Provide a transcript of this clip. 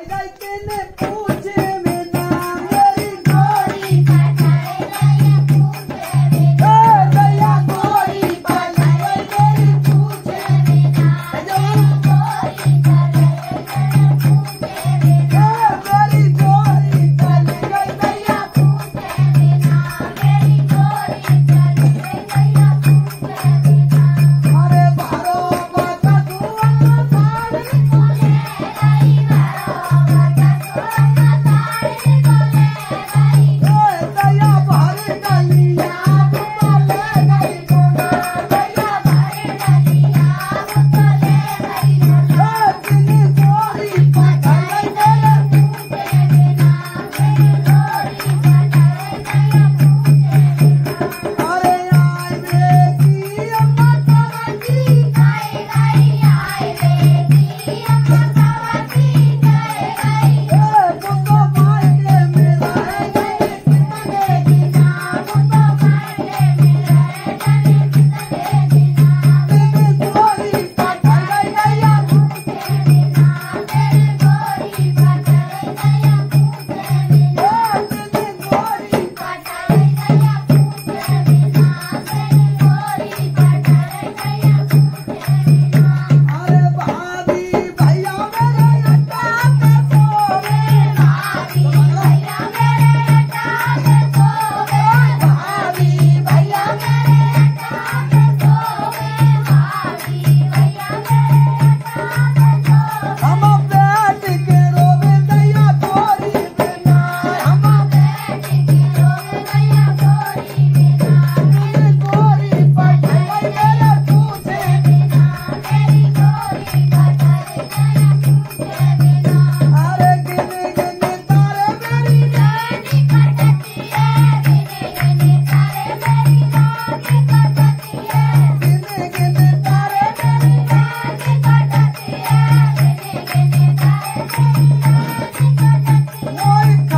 Ay, ay, tiene One.